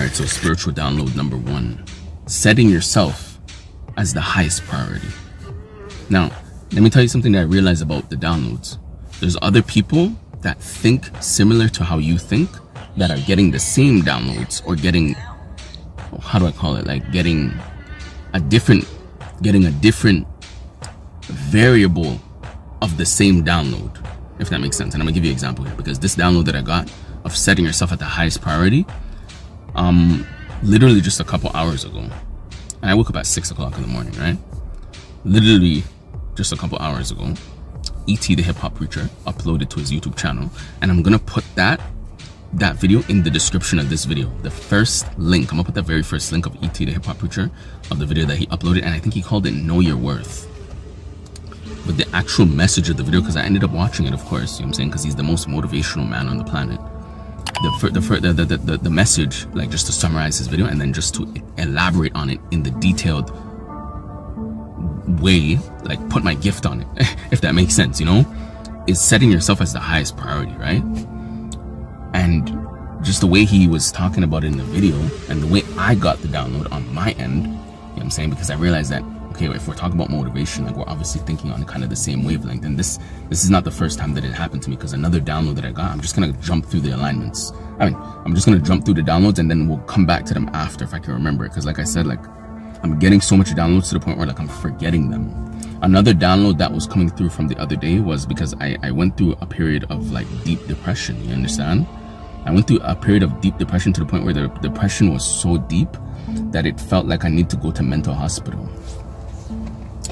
All right, so spiritual download number one setting yourself as the highest priority. Now, let me tell you something that I realized about the downloads. There's other people that think similar to how you think that are getting the same downloads or getting, how do I call it? Like getting a different, getting a different variable of the same download, if that makes sense. And I'm gonna give you an example here because this download that I got of setting yourself at the highest priority um, literally just a couple hours ago. And I woke up at six o'clock in the morning, right? Literally just a couple hours ago, ET the hip hop preacher uploaded to his YouTube channel, and I'm gonna put that that video in the description of this video. The first link, I'm gonna put the very first link of ET the hip hop preacher of the video that he uploaded, and I think he called it Know Your Worth. But the actual message of the video, because I ended up watching it, of course, you know what I'm saying, because he's the most motivational man on the planet the, the, the, the, the message, like just to summarize his video and then just to elaborate on it in the detailed way, like put my gift on it, if that makes sense, you know, is setting yourself as the highest priority, right? And just the way he was talking about it in the video and the way I got the download on my end, you know what I'm saying? Because I realized that okay, if we're talking about motivation, like we're obviously thinking on kind of the same wavelength. And this this is not the first time that it happened to me because another download that I got, I'm just gonna jump through the alignments. I mean, I'm just gonna jump through the downloads and then we'll come back to them after if I can remember it. Cause like I said, like I'm getting so much downloads to the point where like I'm forgetting them. Another download that was coming through from the other day was because I, I went through a period of like deep depression, you understand? I went through a period of deep depression to the point where the depression was so deep that it felt like I need to go to mental hospital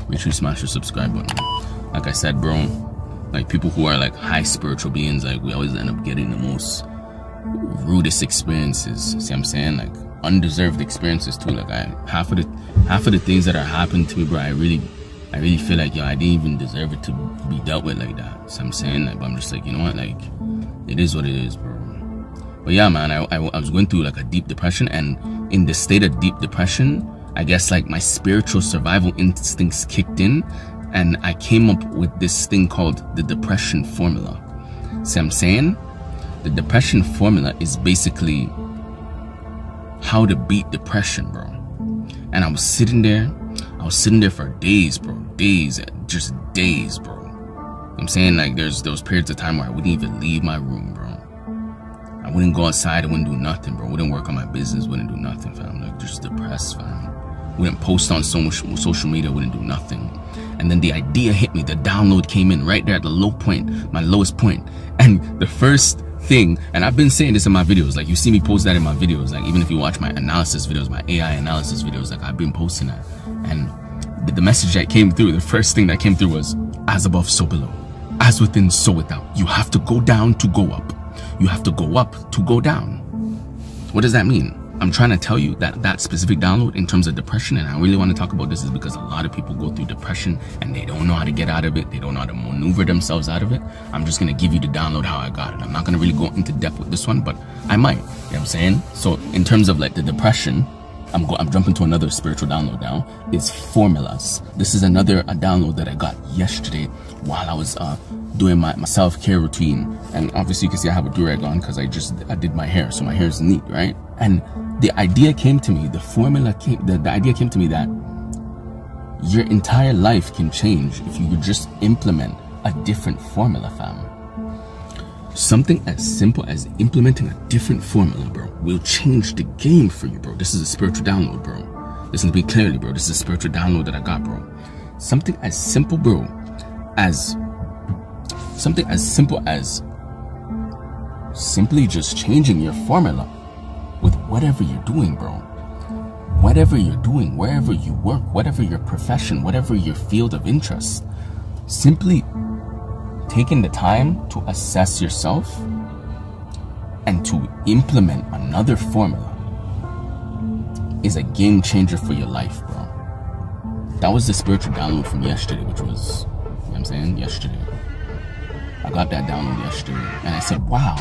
make sure you smash the subscribe button. Like I said, bro, like people who are like high spiritual beings, like we always end up getting the most rudest experiences. See what I'm saying? Like undeserved experiences too. Like I half of the half of the things that are happening to me, bro, I really I really feel like yo, I didn't even deserve it to be dealt with like that. So I'm saying like, but I'm just like, you know what, like it is what it is, bro. But yeah, man, I, I, I was going through like a deep depression, and in the state of deep depression, I guess like my spiritual survival instincts kicked in and I came up with this thing called the depression formula. See I'm saying? The depression formula is basically how to beat depression, bro. And I was sitting there, I was sitting there for days, bro. Days, just days, bro. I'm saying like there's those periods of time where I wouldn't even leave my room, bro. I wouldn't go outside, I wouldn't do nothing, bro. Wouldn't work on my business, wouldn't do nothing, fam. Like just depressed, fam wouldn't post on so much social media, wouldn't do nothing. And then the idea hit me. The download came in right there at the low point, my lowest point. And the first thing, and I've been saying this in my videos, like you see me post that in my videos, like even if you watch my analysis videos, my AI analysis videos, like I've been posting that. And the, the message that came through, the first thing that came through was, as above, so below. As within, so without. You have to go down to go up. You have to go up to go down. What does that mean? I'm trying to tell you that that specific download in terms of depression, and I really want to talk about this is because a lot of people go through depression and they don't know how to get out of it. They don't know how to maneuver themselves out of it. I'm just going to give you the download how I got it. I'm not going to really go into depth with this one, but I might. You know what I'm saying? So in terms of like the depression, I'm go I'm jumping to another spiritual download now. It's formulas. This is another a download that I got yesterday while I was uh, doing my, my self-care routine. And obviously you can see I have a durag on because I just I did my hair, so my hair is neat, right? And the idea came to me, the formula came, the, the idea came to me that your entire life can change if you would just implement a different formula, fam. Something as simple as implementing a different formula, bro, will change the game for you, bro. This is a spiritual download, bro. Listen to me clearly, bro. This is a spiritual download that I got, bro. Something as simple, bro, as something as simple as simply just changing your formula whatever you're doing, bro. Whatever you're doing, wherever you work, whatever your profession, whatever your field of interest, simply taking the time to assess yourself and to implement another formula is a game changer for your life, bro. That was the spiritual download from yesterday, which was, you know what I'm saying, yesterday. I got that download yesterday and I said, wow,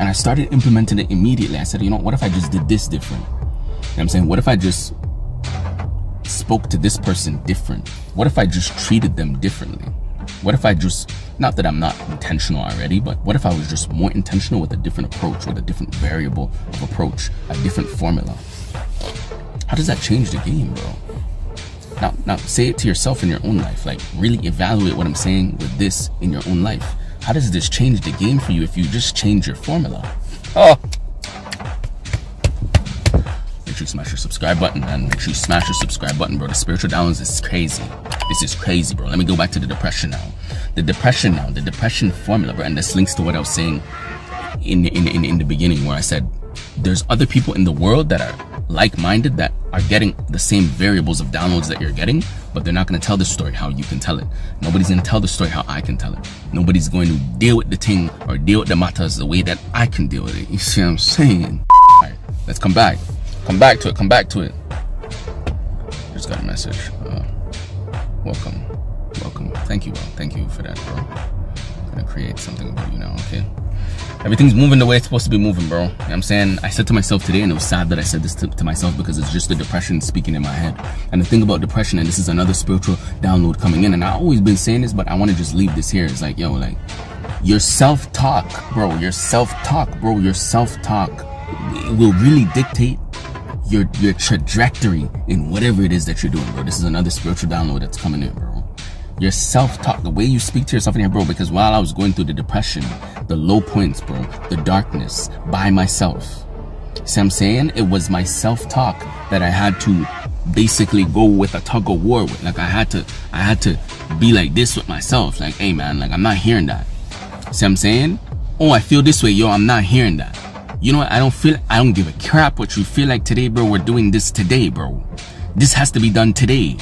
and I started implementing it immediately. I said, you know, what if I just did this different? You know I'm saying? What if I just spoke to this person different? What if I just treated them differently? What if I just, not that I'm not intentional already, but what if I was just more intentional with a different approach, with a different variable of approach, a different formula? How does that change the game, bro? Now, now say it to yourself in your own life. Like really evaluate what I'm saying with this in your own life. How does this change the game for you if you just change your formula? Oh, Make sure you smash your subscribe button, man. Make sure you smash your subscribe button, bro. The spiritual downloads is crazy. This is crazy, bro. Let me go back to the depression now. The depression now, the depression formula, bro. And this links to what I was saying in, in, in, in the beginning where I said there's other people in the world that are like-minded that are getting the same variables of downloads that you're getting, but they're not going to tell the story how you can tell it. Nobody's going to tell the story how I can tell it. Nobody's going to deal with the thing or deal with the matters the way that I can deal with it. You see what I'm saying? All right, let's come back. Come back to it. Come back to it. Just got a message. Uh, welcome. Welcome. Thank you, bro. Thank you for that, bro. I'm gonna create something about you now, okay? Everything's moving the way it's supposed to be moving, bro. You know I'm saying? I said to myself today, and it was sad that I said this to, to, myself because it's just the depression speaking in my head. And the thing about depression, and this is another spiritual download coming in, and I've always been saying this, but I want to just leave this here. It's like, yo, like, your self-talk, bro, your self-talk, bro, your self-talk will really dictate your your trajectory in whatever it is that you're doing, bro. This is another spiritual download that's coming in, bro. Your self-talk, the way you speak to yourself in here, bro, because while I was going through the depression, the low points, bro, the darkness, by myself. See I'm saying? It was my self-talk that I had to basically go with a tug of war with. Like I had to I had to be like this with myself. Like, hey man, like I'm not hearing that. See I'm saying? Oh, I feel this way, yo, I'm not hearing that you know what? I don't feel, I don't give a crap what you feel like today, bro. We're doing this today, bro. This has to be done today.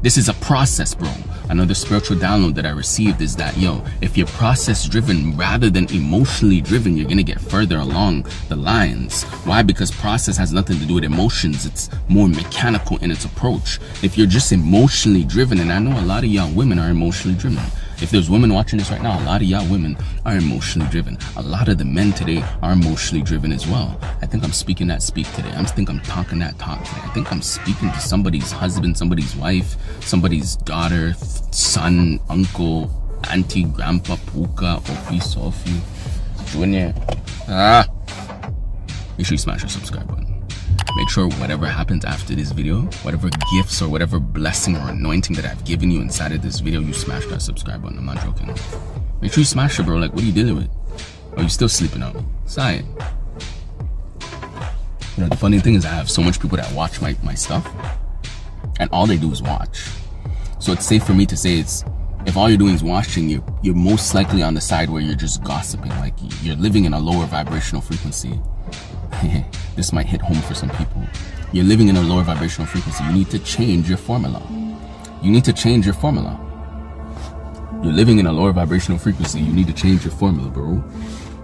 This is a process, bro. Another spiritual download that I received is that, yo, if you're process driven rather than emotionally driven, you're to get further along the lines. Why? Because process has nothing to do with emotions. It's more mechanical in its approach. If you're just emotionally driven, and I know a lot of young women are emotionally driven. If there's women watching this right now, a lot of y'all women are emotionally driven. A lot of the men today are emotionally driven as well. I think I'm speaking that speak today. I think I'm talking that talk today. I think I'm speaking to somebody's husband, somebody's wife, somebody's daughter, son, uncle, auntie, grandpa, puka, ofi, sophie, junior. Ah! Make sure you smash the subscribe button make sure whatever happens after this video, whatever gifts or whatever blessing or anointing that I've given you inside of this video, you smash that subscribe button. I'm not joking. Make sure you smash it, bro. Like, what are you dealing with? Are you still sleeping on me? Say You know, the funny thing is I have so much people that watch my, my stuff and all they do is watch. So it's safe for me to say it's, if all you're doing is watching, you you're most likely on the side where you're just gossiping. Like you're living in a lower vibrational frequency. this might hit home for some people. You're living in a lower vibrational frequency. You need to change your formula. You need to change your formula. You're living in a lower vibrational frequency. You need to change your formula, bro.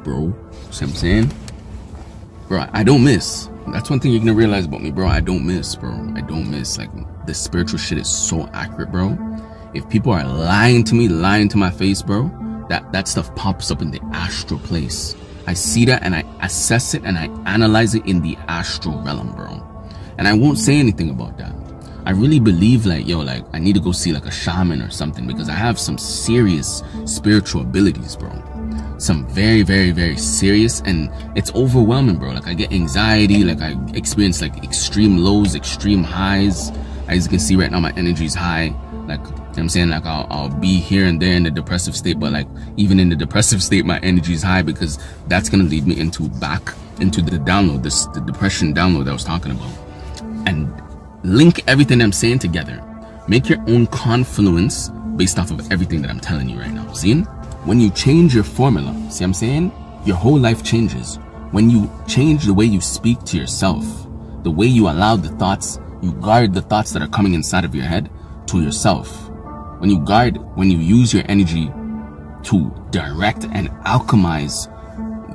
Bro, see what I'm saying? Bro, I don't miss. That's one thing you're gonna realize about me, bro. I don't miss, bro. I don't miss. Like, the spiritual shit is so accurate, bro. If people are lying to me, lying to my face, bro, that, that stuff pops up in the astral place. I see that and I assess it and I analyze it in the astral realm, bro. And I won't say anything about that. I really believe like, yo, like I need to go see like a shaman or something because I have some serious spiritual abilities, bro. Some very, very, very serious and it's overwhelming, bro. Like I get anxiety, like I experience like extreme lows, extreme highs. As you can see right now, my energy is high. Like I'm saying? Like I'll, I'll be here and there in the depressive state, but like even in the depressive state, my energy is high because that's going to lead me into back into the download, this the depression download that I was talking about. And link everything I'm saying together. Make your own confluence based off of everything that I'm telling you right now. See? When you change your formula, see I'm saying? Your whole life changes. When you change the way you speak to yourself, the way you allow the thoughts, you guard the thoughts that are coming inside of your head to yourself when you guide, when you use your energy to direct and alchemize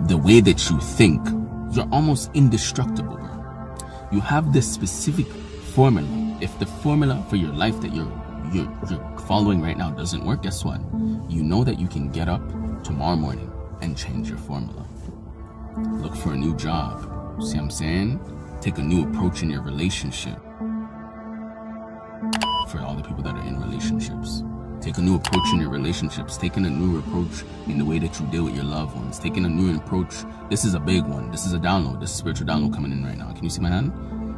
the way that you think, you're almost indestructible. You have this specific formula. If the formula for your life that you're, you're, you're following right now doesn't work, guess what? You know that you can get up tomorrow morning and change your formula. Look for a new job. See what I'm saying? Take a new approach in your relationship for all the people that are in relationships. Take a new approach in your relationships. Taking a new approach in the way that you deal with your loved ones. Taking a new approach. This is a big one. This is a download. This is spiritual download coming in right now. Can you see my hand?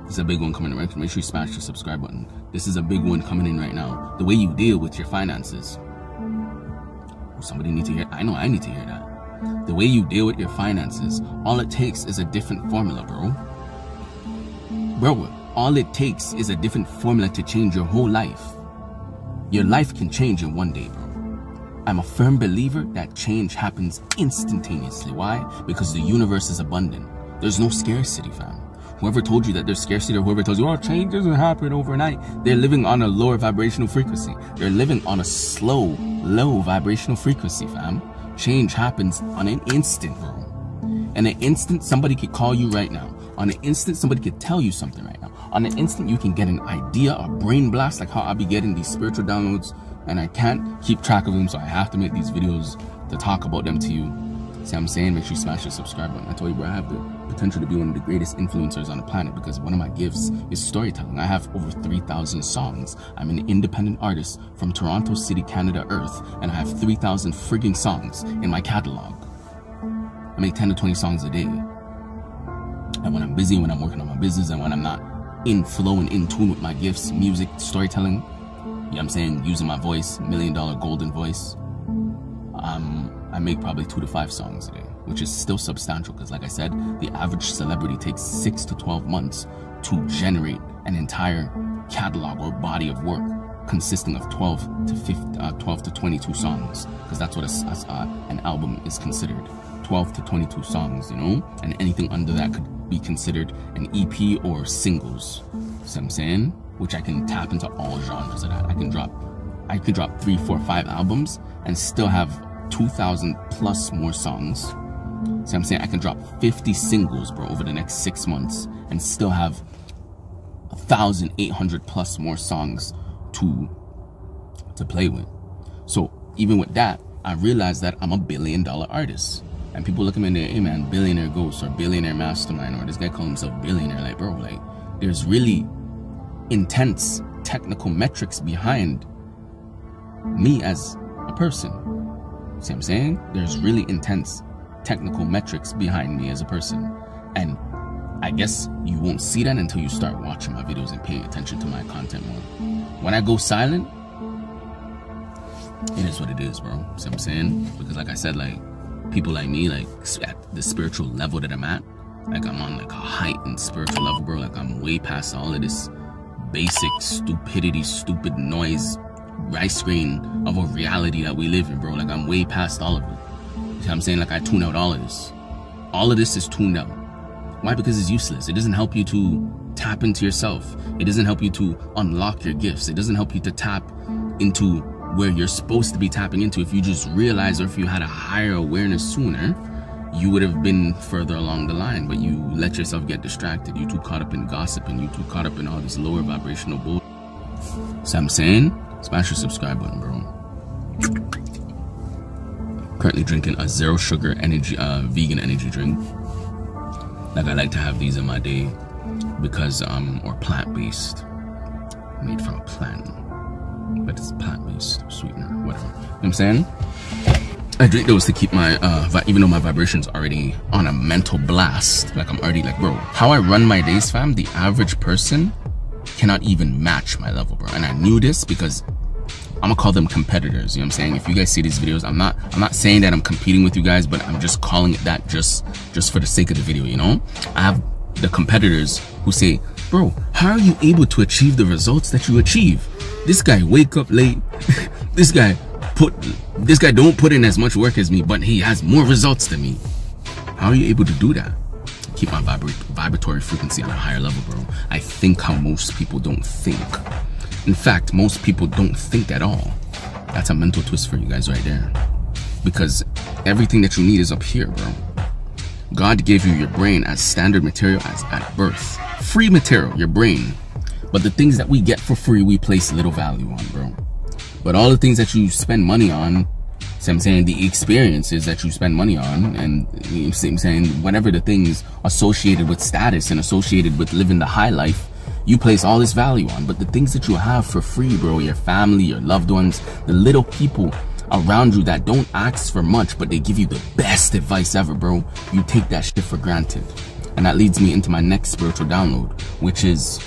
This is a big one coming in right now. Make sure you smash the subscribe button. This is a big one coming in right now. The way you deal with your finances. Somebody need to hear. I know I need to hear that. The way you deal with your finances. All it takes is a different formula, bro. Bro, all it takes is a different formula to change your whole life. Your life can change in one day, bro. I'm a firm believer that change happens instantaneously. Why? Because the universe is abundant. There's no scarcity, fam. Whoever told you that there's scarcity or whoever tells you, oh, change doesn't happen overnight, they're living on a lower vibrational frequency. They're living on a slow, low vibrational frequency, fam. Change happens on an instant, bro. And an instant, somebody could call you right now. On an instant, somebody could tell you something right. On an instant, you can get an idea, a brain blast, like how I be getting these spiritual downloads and I can't keep track of them, so I have to make these videos to talk about them to you. See what I'm saying? Make sure you smash the subscribe button. I told you, bro, I have the potential to be one of the greatest influencers on the planet because one of my gifts is storytelling. I have over 3,000 songs. I'm an independent artist from Toronto City, Canada, Earth, and I have 3,000 frigging songs in my catalog. I make 10 to 20 songs a day. And when I'm busy, when I'm working on my business, and when I'm not in flow and in tune with my gifts, music, storytelling, you know I'm saying? Using my voice, million dollar golden voice. Um, I make probably two to five songs a day, which is still substantial because, like I said, the average celebrity takes six to 12 months to generate an entire catalog or body of work consisting of 12 to 50, uh, 12 to 22 songs because that's what a, uh, an album is considered 12 to 22 songs you know and anything under that could be considered an ep or singles see what i'm saying which I can tap into all genres of that. I can drop, I could drop three, four, five albums and still have 2,000 plus more songs. See I'm saying? I can drop 50 singles, bro, over the next six months and still have 1,800 plus more songs to, to play with. So even with that, I realized that I'm a billion dollar artist. And people look at me and they're, hey man, billionaire ghost or billionaire mastermind or this guy calls himself billionaire. Like, bro, like, there's really intense technical metrics behind me as a person. See what I'm saying? There's really intense technical metrics behind me as a person. And I guess you won't see that until you start watching my videos and paying attention to my content more. When I go silent, it is what it is, bro. See what I'm saying? Because like I said, like people like me, like at the spiritual level that I'm at, like I'm on like a heightened spiritual level, bro. Like I'm way past all of this basic stupidity, stupid noise, rice screen of a reality that we live in, bro. Like I'm way past all of it. You what I'm saying? Like I tune out all of this. All of this is tuned out. Why? Because it's useless. It doesn't help you to tap into yourself. It doesn't help you to unlock your gifts. It doesn't help you to tap into where you're supposed to be tapping into if you just realize or if you had a higher awareness sooner you would have been further along the line, but you let yourself get distracted. You too caught up in gossip and you too caught up in all these lower vibrational bull. So I'm saying, smash your subscribe button, bro. Currently drinking a zero sugar energy, uh, vegan energy drink. Like I like to have these in my day because, um, or plant based, made from a plant, sweetener, whatever. You know what I'm saying? I drink those to keep my, uh, even though my vibration's already on a mental blast, like I'm already like, bro, how I run my days, fam, the average person cannot even match my level, bro. And I knew this because I'm gonna call them competitors. You know what I'm saying? If you guys see these videos, I'm not, I'm not saying that I'm competing with you guys, but I'm just calling it that just, just for the sake of the video, you know? I have the competitors who say, bro, how are you able to achieve the results that you achieve? This guy wake up late. this guy put this guy don't put in as much work as me, but he has more results than me. How are you able to do that? Keep my vibra vibratory frequency on a higher level, bro. I think how most people don't think. In fact, most people don't think at all. That's a mental twist for you guys right there. Because everything that you need is up here, bro. God gave you your brain as standard material as at birth. Free material, your brain. But the things that we get for free, we place little value on, bro. But all the things that you spend money on, so I'm saying the experiences that you spend money on, and you know, I'm saying whatever the things associated with status and associated with living the high life, you place all this value on. But the things that you have for free, bro, your family, your loved ones, the little people around you that don't ask for much, but they give you the best advice ever, bro. You take that shit for granted. And that leads me into my next spiritual download, which is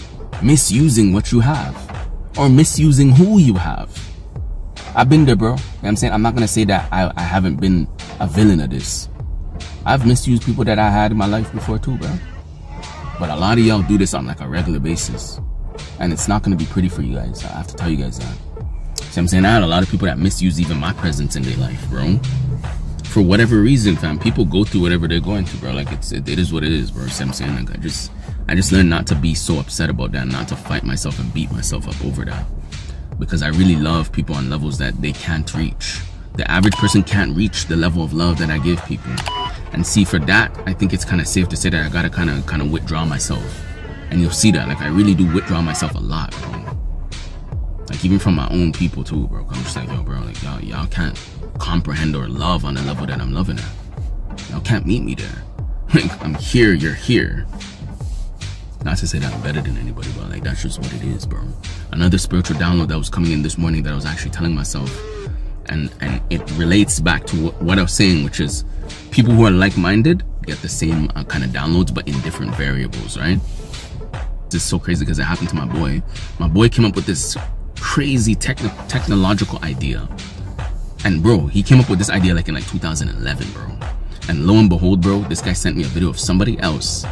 misusing what you have or misusing who you have. I've been there, bro. You know I'm saying? I'm not going to say that I, I haven't been a villain of this. I've misused people that I had in my life before too, bro. But a lot of y'all do this on like a regular basis. And it's not going to be pretty for you guys. I have to tell you guys that. See I'm saying? I had a lot of people that misuse even my presence in their life, bro. For whatever reason, fam. People go through whatever they're going through, bro. Like, it's, it, it is what it is, bro. See I'm saying? Like, I just, I just learned not to be so upset about that, not to fight myself and beat myself up over that. Because I really love people on levels that they can't reach. The average person can't reach the level of love that I give people. And see, for that, I think it's kind of safe to say that I gotta kind of, kind of withdraw myself. And you'll see that, like, I really do withdraw myself a lot, bro. Like, even from my own people, too, bro. I'm just like, yo, bro, like, y'all, y'all can't comprehend or love on the level that I'm loving at. Y'all can't meet me there. Like, I'm here, you're here. Not to say that I'm better than anybody, but like that's just what it is, bro. Another spiritual download that was coming in this morning that I was actually telling myself, and and it relates back to what, what I was saying, which is people who are like-minded get the same uh, kind of downloads, but in different variables, right? This is so crazy because it happened to my boy. My boy came up with this crazy techn technological idea. And bro, he came up with this idea like in like 2011, bro. And lo and behold, bro, this guy sent me a video of somebody else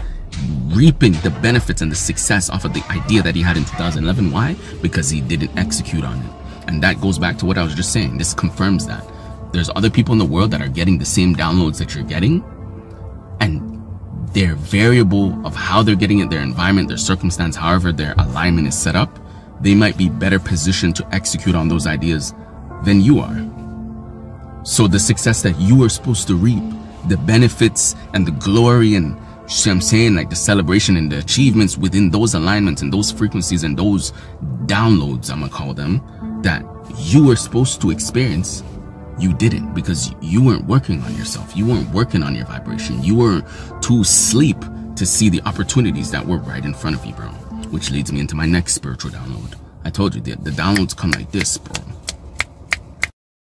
reaping the benefits and the success off of the idea that he had in 2011. Why? Because he didn't execute on it. And that goes back to what I was just saying. This confirms that. There's other people in the world that are getting the same downloads that you're getting. And their variable of how they're getting it, their environment, their circumstance, however their alignment is set up, they might be better positioned to execute on those ideas than you are. So the success that you are supposed to reap, the benefits and the glory and see what I'm saying? Like the celebration and the achievements within those alignments and those frequencies and those downloads I'm gonna call them that you were supposed to experience you didn't because you weren't working on yourself. You weren't working on your vibration. You were too sleep to see the opportunities that were right in front of you bro. Which leads me into my next spiritual download. I told you the, the downloads come like this bro